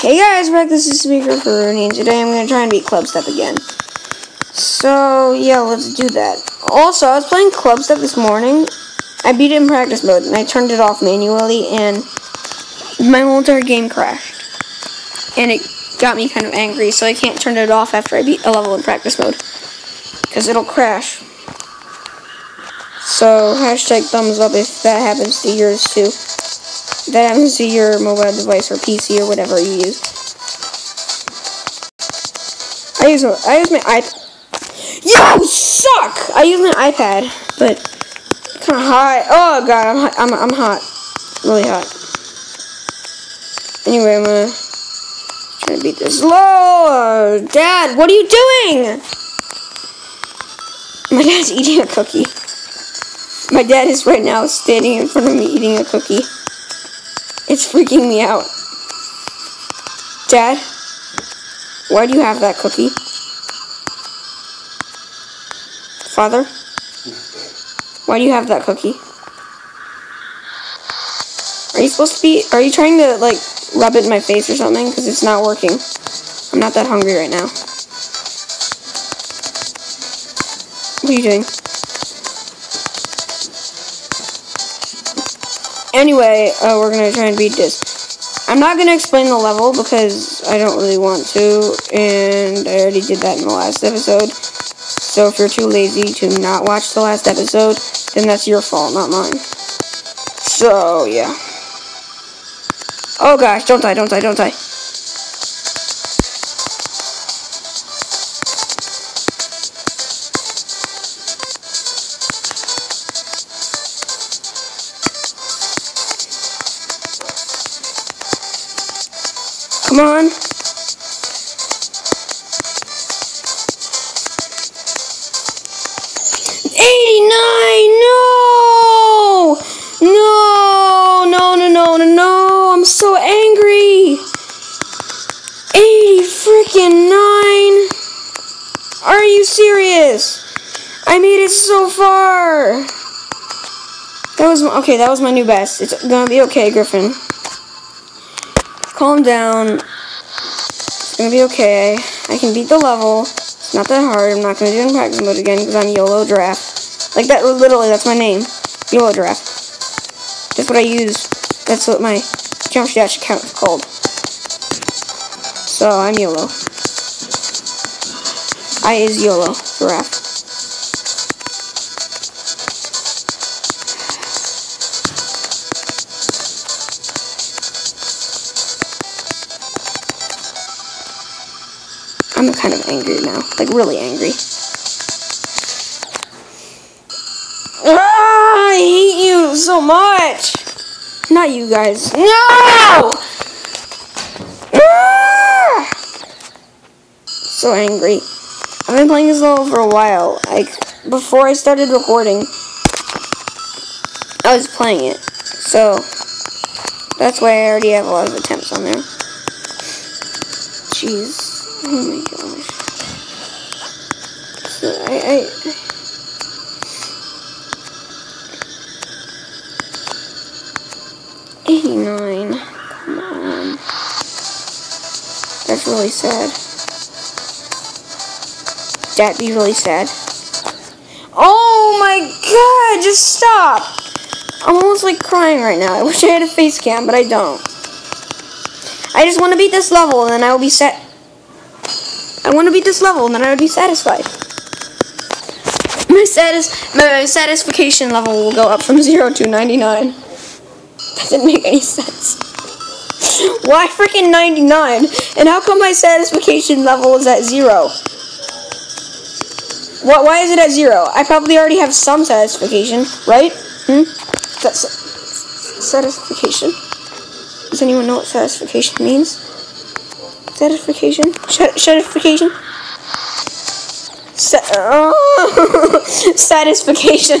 Hey guys, back. This is Grifferooni, and today I'm going to try and beat Clubstep again. So, yeah, let's do that. Also, I was playing Clubstep this morning. I beat it in practice mode, and I turned it off manually, and my whole entire game crashed. And it got me kind of angry, so I can't turn it off after I beat a level in practice mode. Because it'll crash. So, hashtag thumbs up if that happens to yours too that happens to your mobile device or PC or whatever you use. I use I use my iPad. You suck! I use my iPad, but kind of hot. Oh god, I'm hot. I'm I'm hot, really hot. Anyway, I'm gonna try to beat this. Lord, Dad, what are you doing? My dad's eating a cookie. My dad is right now standing in front of me eating a cookie. It's freaking me out. Dad, why do you have that cookie? Father, why do you have that cookie? Are you supposed to be, are you trying to, like, rub it in my face or something? Because it's not working. I'm not that hungry right now. What are you doing? Anyway, uh, we're gonna try and beat this. I'm not gonna explain the level because I don't really want to, and I already did that in the last episode. So if you're too lazy to not watch the last episode, then that's your fault, not mine. So, yeah. Oh gosh, don't die, don't die, don't die. Come on. Eighty-nine! No! No! No! No! No! No! No! I'm so angry. Eighty freaking nine! Are you serious? I made it so far. That was okay. That was my new best. It's gonna be okay, Griffin. Calm down. It's gonna be okay. I can beat the level. It's not that hard. I'm not gonna do it in practice mode again because I'm YOLO Giraffe. Like that, literally, that's my name. YOLO Giraffe. That's what I use. That's what my Jump Dash account is called. So, I'm YOLO. I is YOLO Giraffe. Kind of angry now. Like, really angry. Ah, I hate you so much. Not you guys. No! Ah! So angry. I've been playing this level for a while. Like, before I started recording, I was playing it. So, that's why I already have a lot of attempts on there. Jeez. Oh my gosh. So I, I eighty-nine. Come on. That's really sad. That'd be really sad. Oh my god! Just stop. I'm almost like crying right now. I wish I had a face cam, but I don't. I just want to beat this level, and then I will be set. I want to beat this level, and then I would be satisfied. My satis my satisfaction level will go up from 0 to 99. Doesn't make any sense. Why freaking 99? And how come my satisfaction level is at 0? What, why is it at 0? I probably already have some satisfaction, right? Hmm? That's satisfaction. Does anyone know what satisfaction means? Sa- oh. satisfaction.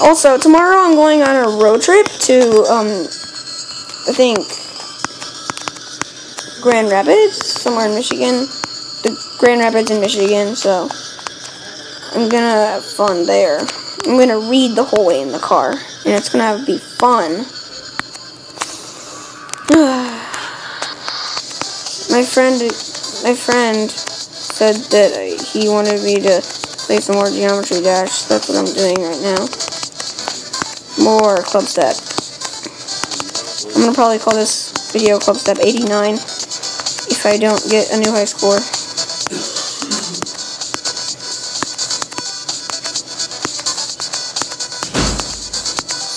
Also, tomorrow I'm going on a road trip to, um, I think, Grand Rapids, somewhere in Michigan. The Grand Rapids in Michigan, so I'm gonna have fun there. I'm gonna read the whole way in the car, and it's gonna be fun. My friend, my friend said that he wanted me to play some more Geometry Dash. That's what I'm doing right now. More Clubstep. I'm gonna probably call this video Clubstep 89 if I don't get a new high score.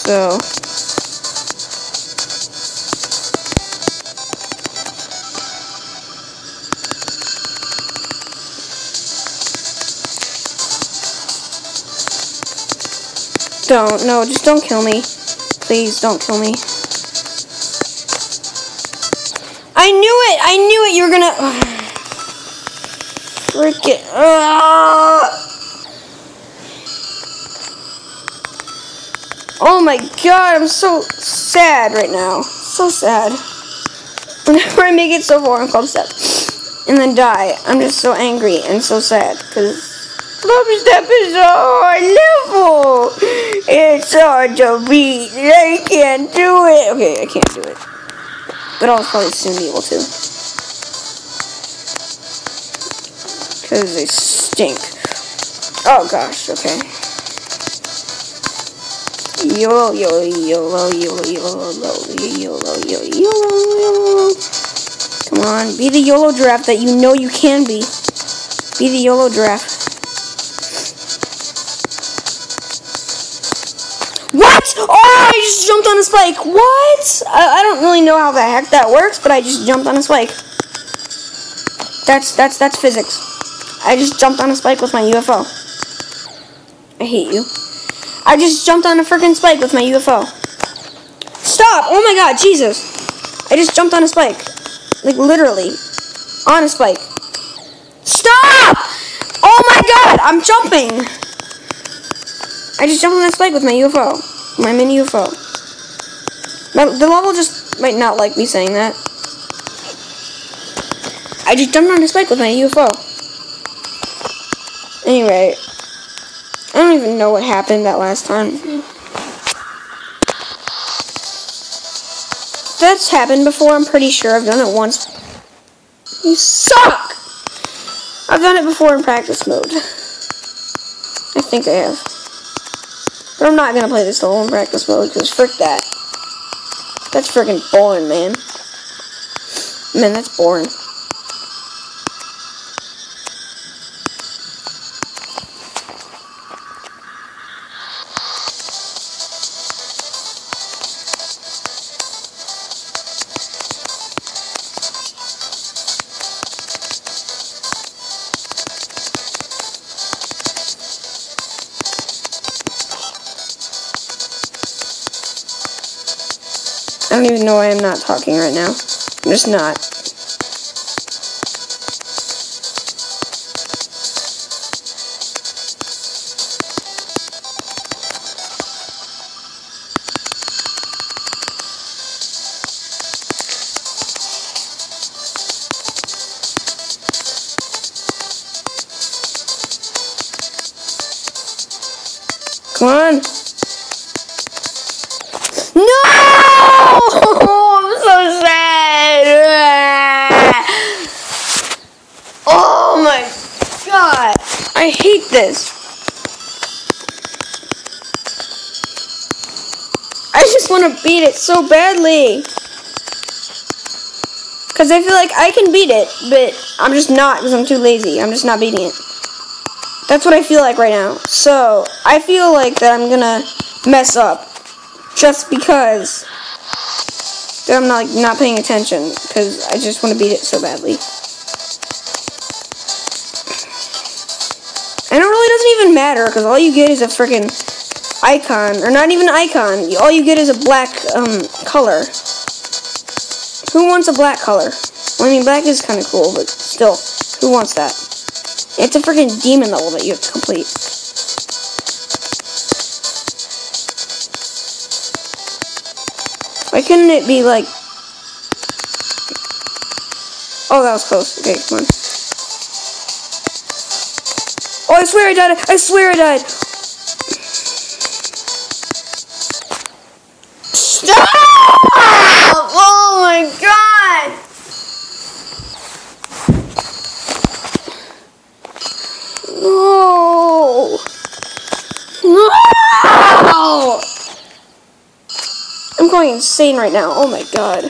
So, don't, no, just don't kill me. Please, don't kill me. I knew it! I knew it! You were gonna... Freak it. Ugh. Oh my god, I'm so sad right now. So sad. Whenever I make it so far in Clubstep and then die, I'm just so angry and so sad because Is a hard level. It's hard to beat. I can't do it. Okay, I can't do it. But I'll probably soon be able to. Because they stink. Oh gosh, okay. YOLO, YOLO, YOLO, YOLO, YOLO, YOLO, YOLO, YOLO. Come on, be the YOLO giraffe that you know you can be. Be the YOLO giraffe. Jumped on a spike. What? I, I don't really know how the heck that works, but I just jumped on a spike. That's that's that's physics. I just jumped on a spike with my UFO. I hate you. I just jumped on a freaking spike with my UFO. Stop! Oh my god, Jesus! I just jumped on a spike. Like, literally. On a spike. Stop! Oh my god, I'm jumping! I just jumped on a spike with my UFO. My mini UFO. The level just might not like me saying that. I just jumped on a spike with my UFO. Anyway, I don't even know what happened that last time. That's happened before, I'm pretty sure. I've done it once. You suck! I've done it before in practice mode. I think I have. But I'm not gonna play this whole in practice mode, because frick that. That's freaking boring, man. Man, that's boring. Why I'm not talking right now. I'm just not. Because I feel like I can beat it, but I'm just not because I'm too lazy. I'm just not beating it. That's what I feel like right now. So, I feel like that I'm gonna mess up. Just because that I'm not, like, not paying attention. Because I just want to beat it so badly. And it really doesn't even matter. Because all you get is a freaking icon. Or not even icon. All you get is a black um, color. Who wants a black color? Well, I mean, black is kind of cool. But still, who wants that? It's a freaking demon level that you have to complete. Why couldn't it be like... Oh, that was close. Okay, come on. Oh, I swear I died. I swear I died. Going insane right now. Oh my god.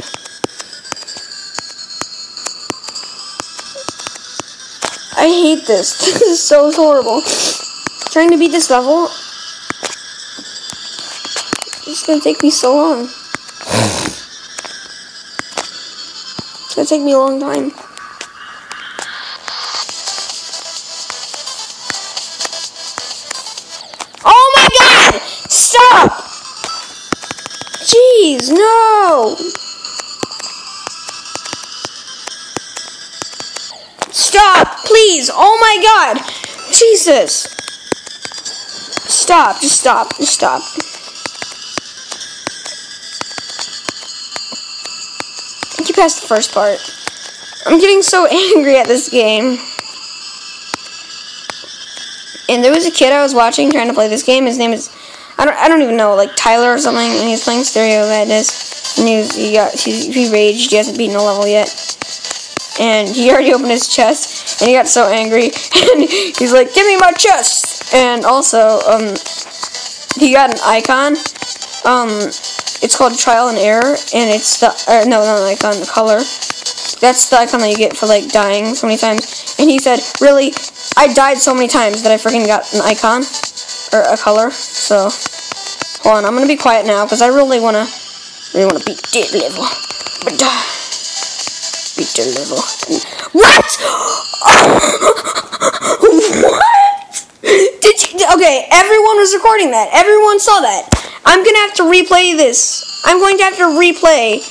I hate this. This is so horrible. Trying to beat this level. It's gonna take me so long. It's gonna take me a long time. Stop, just stop, just stop. You passed the first part. I'm getting so angry at this game. And there was a kid I was watching trying to play this game. His name is I don't I don't even know, like Tyler or something, and he's playing Stereo Madness. And he was, he got he, he raged. He hasn't beaten a level yet. And he already opened his chest, and he got so angry, and he's like, "Give me my chest!" And also, um, he got an icon. Um, it's called Trial and Error, and it's the uh, no, not an icon, the color. That's the icon that you get for like dying so many times. And he said, "Really, I died so many times that I freaking got an icon or a color." So, hold on, I'm gonna be quiet now because I really wanna, really wanna beat that level. But uh, the level. What? what? Did you? Okay, everyone was recording that. Everyone saw that. I'm gonna have to replay this. I'm going to have to replay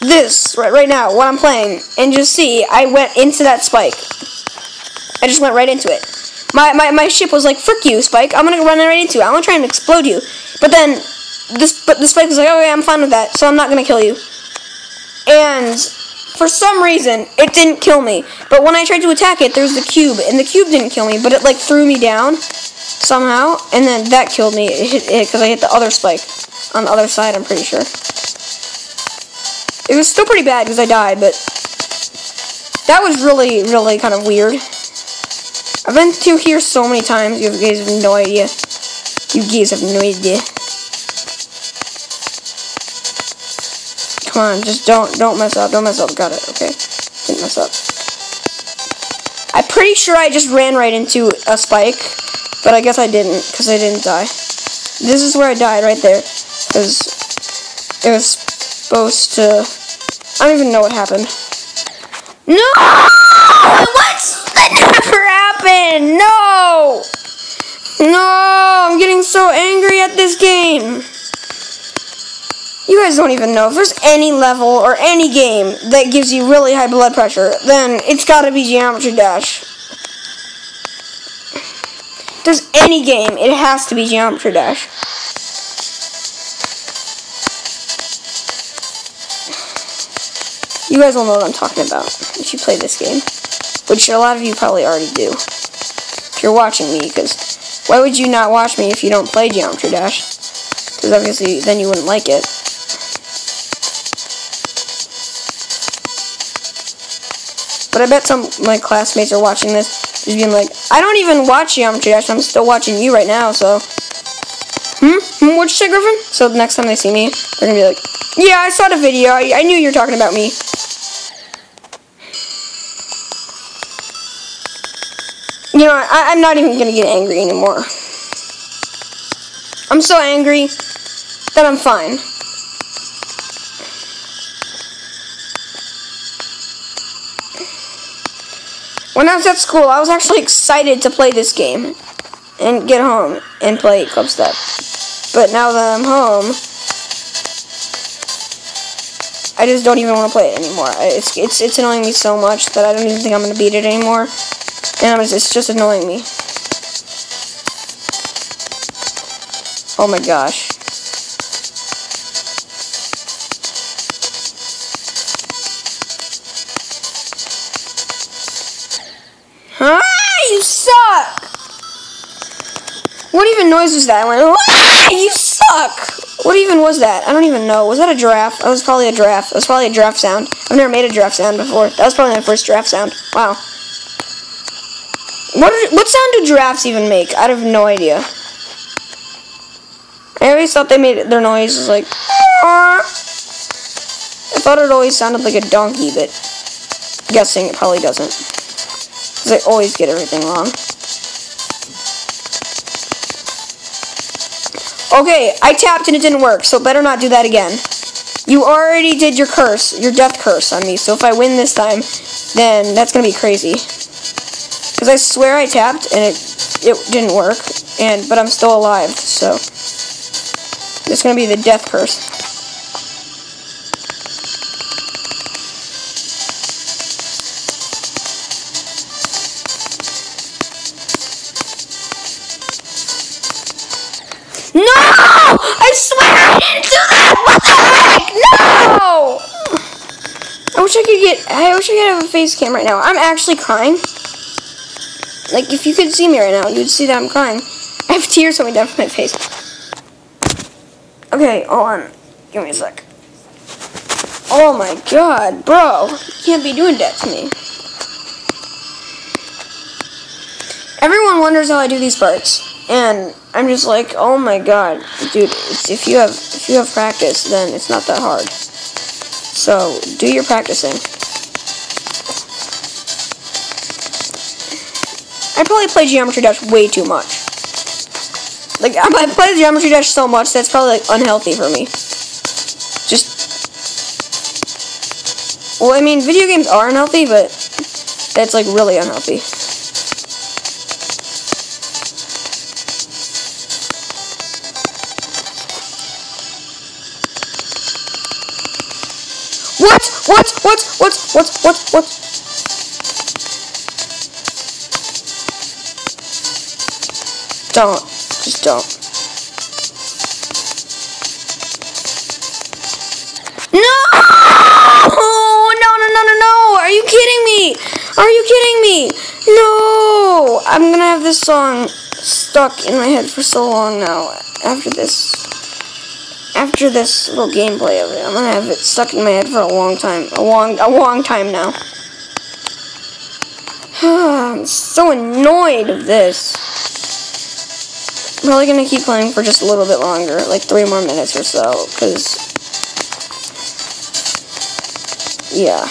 this right, right now, what I'm playing, and just see, I went into that spike. I just went right into it. My, my, my ship was like, frick you, Spike, I'm gonna run right into it. I'm gonna try and explode you. But then, this, but the Spike was like, okay, I'm fine with that, so I'm not gonna kill you. And, for some reason, it didn't kill me. But when I tried to attack it, there's the cube, and the cube didn't kill me, but it, like, threw me down, somehow, and then that killed me, because I hit the other Spike. On the other side, I'm pretty sure. It was still pretty bad because I died, but that was really, really kind of weird. I've been to here so many times, you guys have no idea. You guys have no idea. Come on, just don't, don't mess up, don't mess up. Got it, okay. Didn't mess up. I'm pretty sure I just ran right into a spike, but I guess I didn't, because I didn't die. This is where I died, right there, because it was supposed to... I don't even know what happened. No! What? That never happened! No! No! I'm getting so angry at this game. You guys don't even know. If there's any level or any game that gives you really high blood pressure, then it's gotta be Geometry Dash. If there's any game, it has to be Geometry Dash. You guys will know what I'm talking about if you play this game, which a lot of you probably already do. If you're watching me, because why would you not watch me if you don't play Geometry Dash? Because obviously then you wouldn't like it. But I bet some of my classmates are watching this, just being like, I don't even watch Geometry Dash, I'm still watching you right now, so. Hmm? hmm? What'd you say, Griffin? So the next time they see me, they're gonna be like, yeah, I saw the video, I, I knew you were talking about me. You know, I, I'm not even gonna get angry anymore. I'm so angry that I'm fine. When I was at school, I was actually excited to play this game and get home and play Clubstep. But now that I'm home, I just don't even want to play it anymore. It's it's it's annoying me so much that I don't even think I'm gonna beat it anymore, and just, it's just annoying me. Oh my gosh. What even noise was that? I went, you suck! What even was that? I don't even know. Was that a giraffe? That was probably a giraffe. That was probably a giraffe sound. I've never made a giraffe sound before. That was probably my first giraffe sound. Wow. What, are, what sound do giraffes even make? I have no idea. I always thought they made their noise was like... I thought it always sounded like a donkey, but guessing it probably doesn't. Because I always get everything wrong. Okay, I tapped and it didn't work, so better not do that again. You already did your curse, your death curse on me, so if I win this time, then that's gonna be crazy. Because I swear I tapped and it it didn't work, and but I'm still alive, so it's gonna be the death curse. I wish I could get. I wish I could have a face cam right now. I'm actually crying. Like, if you could see me right now, you'd see that I'm crying. I have tears coming down from my face. Okay, hold on. Give me a sec. Oh my god, bro. You can't be doing that to me. Everyone wonders how I do these parts. And I'm just like, oh my god, dude, if you have if you have practice, then it's not that hard. So do your practicing. I probably play Geometry Dash way too much. Like I play Geometry Dash so much that's probably like unhealthy for me. Just well, I mean, video games are unhealthy, but that's like really unhealthy. What? What? What? Don't. Just don't. No! No, no, no, no, no! Are you kidding me? Are you kidding me? No! I'm gonna have this song stuck in my head for so long now. After this after this little gameplay of it. I'm gonna have it stuck in my head for a long time. A long, a long time now. I'm so annoyed of this. I'm probably gonna keep playing for just a little bit longer, like three more minutes or so, because, yeah.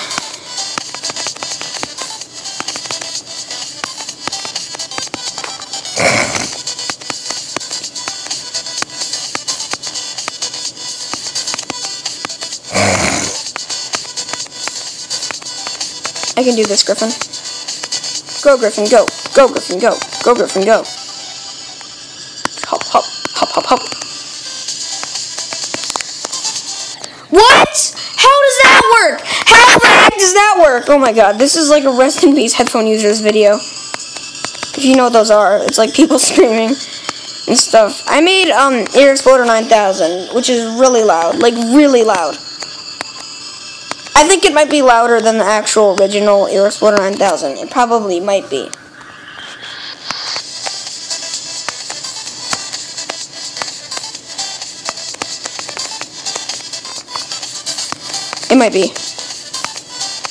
I can do this, Griffin. Go, Griffin, go. Go, Griffin, go. Go, Griffin, go. Hop, hop, hop, hop, hop. What? How does that work? How the heck does that work? Oh my god, this is like a rest in peace headphone users video. If you know what those are, it's like people screaming and stuff. I made um Ear Exploder 9000, which is really loud, like really loud. I think it might be louder than the actual original Exploder 9000. It probably might be. It might be.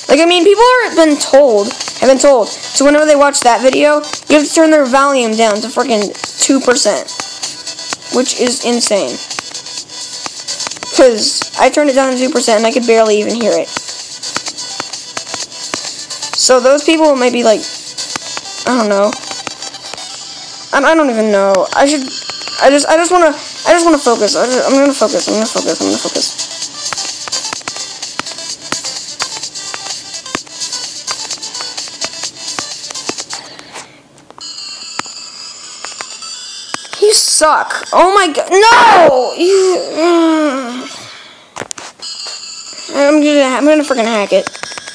Like, I mean, people have been told, have been told, so whenever they watch that video, you have to turn their volume down to freaking 2%. Which is insane. Because I turned it down to 2% and I could barely even hear it. So those people might be like, I don't know. I, I don't even know. I should, I just, I just want to, I just want to focus. I I'm going to focus. I'm going to focus. I'm going to focus. You suck. Oh my god. No! You. I'm gonna. I'm gonna freaking hack it.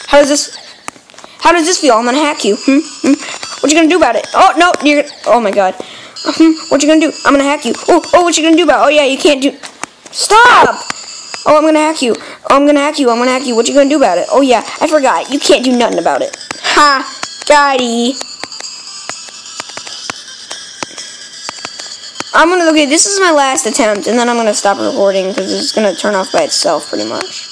How does this? How does this feel? I'm gonna hack you. Hmm? hmm? What you gonna do about it? Oh no! You're. Oh my god. Hmm? What you gonna do? I'm gonna hack you. Oh, oh, what you gonna do about? It? Oh yeah, you can't do. Stop! Oh, I'm gonna hack you. Oh, I'm gonna hack you. I'm gonna hack you. What you gonna do about it? Oh yeah, I forgot. You can't do nothing about it. Ha! Got I'm gonna, okay, this is my last attempt, and then I'm gonna stop recording, because it's gonna turn off by itself, pretty much.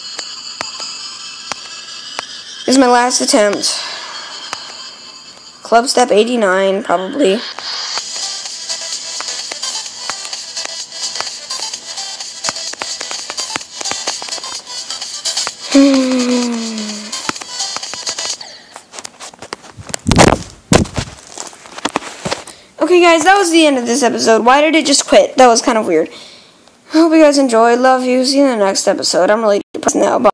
This is my last attempt. Clubstep 89, probably. okay, guys, that was the end of this episode. Why did it just quit? That was kind of weird. I hope you guys enjoyed. Love you. See you in the next episode. I'm really depressed now. Bye.